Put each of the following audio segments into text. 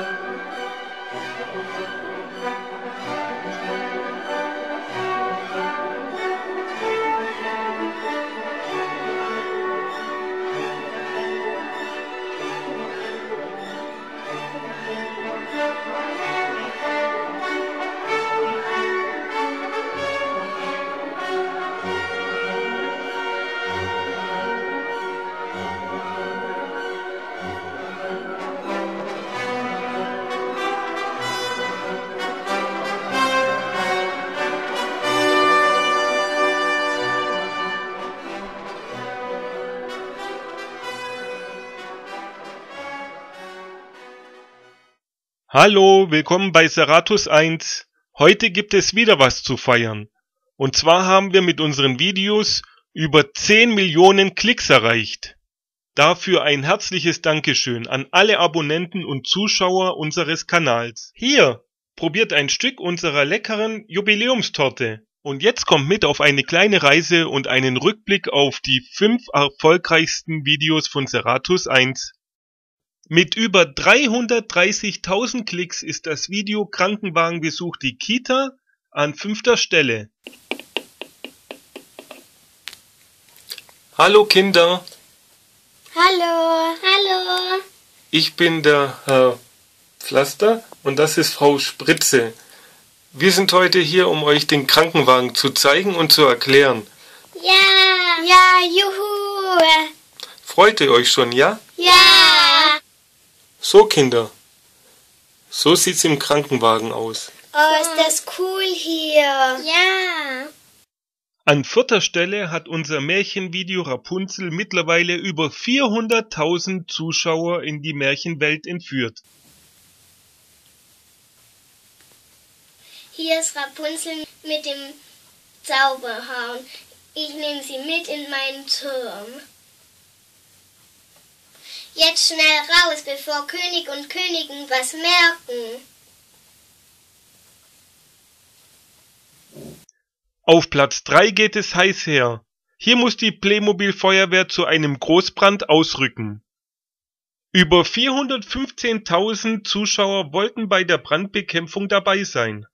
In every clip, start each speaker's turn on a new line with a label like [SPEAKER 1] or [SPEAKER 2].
[SPEAKER 1] Thank you. Hallo, willkommen bei Seratus 1. Heute gibt es wieder was zu feiern. Und zwar haben wir mit unseren Videos über 10 Millionen Klicks erreicht. Dafür ein herzliches Dankeschön an alle Abonnenten und Zuschauer unseres Kanals. Hier, probiert ein Stück unserer leckeren Jubiläumstorte. Und jetzt kommt mit auf eine kleine Reise und einen Rückblick auf die 5 erfolgreichsten Videos von Seratus 1. Mit über 330.000 Klicks ist das Video Krankenwagenbesuch die Kita an fünfter Stelle. Hallo Kinder,
[SPEAKER 2] Hallo. Hallo.
[SPEAKER 1] ich bin der Herr Pflaster und das ist Frau Spritze. Wir sind heute hier, um euch den Krankenwagen zu zeigen und zu erklären.
[SPEAKER 2] Ja. Ja, juhu.
[SPEAKER 1] Freut ihr euch schon, ja?
[SPEAKER 2] Ja.
[SPEAKER 1] So Kinder, so sieht's im Krankenwagen aus.
[SPEAKER 2] Oh, ist das cool hier. Ja.
[SPEAKER 1] An vierter Stelle hat unser Märchenvideo Rapunzel mittlerweile über 400.000 Zuschauer in die Märchenwelt entführt.
[SPEAKER 2] Hier ist Rapunzel mit dem Zauberhorn. Ich nehme sie mit in meinen Turm. Jetzt schnell raus, bevor König und Königin was merken.
[SPEAKER 1] Auf Platz 3 geht es heiß her. Hier muss die Playmobil Feuerwehr zu einem Großbrand ausrücken. Über 415.000 Zuschauer wollten bei der Brandbekämpfung dabei sein.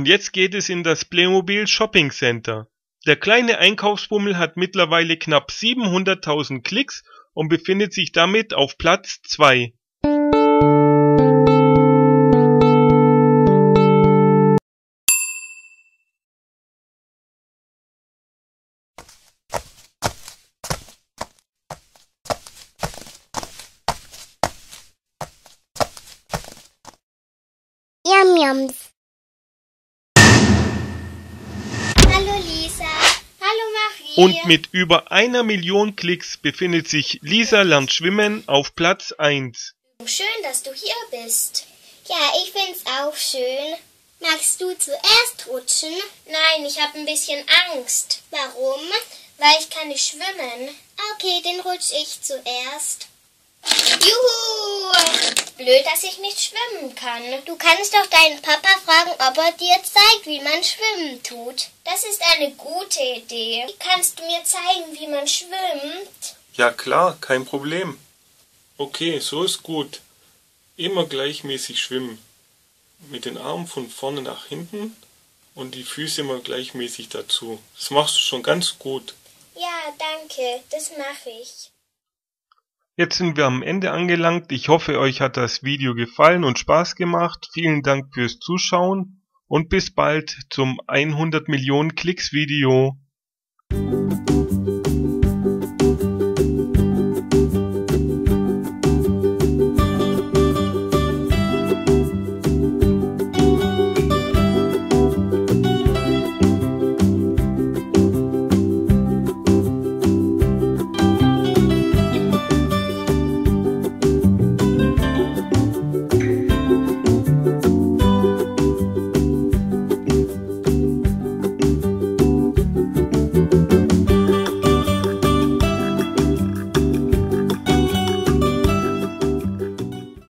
[SPEAKER 1] Und jetzt geht es in das Playmobil Shopping Center. Der kleine Einkaufsbummel hat mittlerweile knapp 700.000 Klicks und befindet sich damit auf Platz 2.
[SPEAKER 2] Yum Yums. Hallo Lisa. Hallo Marie.
[SPEAKER 1] Und mit über einer Million Klicks befindet sich Lisa lernt schwimmen auf Platz 1.
[SPEAKER 2] Schön, dass du hier bist. Ja, ich find's auch schön. Magst du zuerst rutschen? Nein, ich habe ein bisschen Angst. Warum? Weil ich kann nicht schwimmen. Okay, dann rutsch ich zuerst. Juhu! Blöd, dass ich nicht schwimmen kann. Du kannst doch deinen Papa fragen, ob er dir zeigt, wie man schwimmen tut. Das ist eine gute Idee. Kannst du mir zeigen, wie man schwimmt?
[SPEAKER 1] Ja klar, kein Problem. Okay, so ist gut. Immer gleichmäßig schwimmen. Mit den Armen von vorne nach hinten und die Füße immer gleichmäßig dazu. Das machst du schon ganz gut.
[SPEAKER 2] Ja, danke. Das mache ich.
[SPEAKER 1] Jetzt sind wir am Ende angelangt. Ich hoffe, euch hat das Video gefallen und Spaß gemacht. Vielen Dank fürs Zuschauen und bis bald zum 100 Millionen Klicks Video.